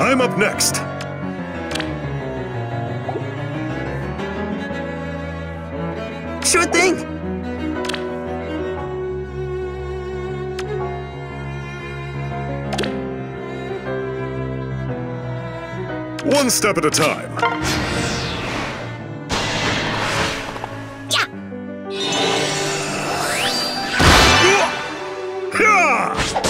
I'm up next. Sure thing. One step at a time. Yeah. Yeah.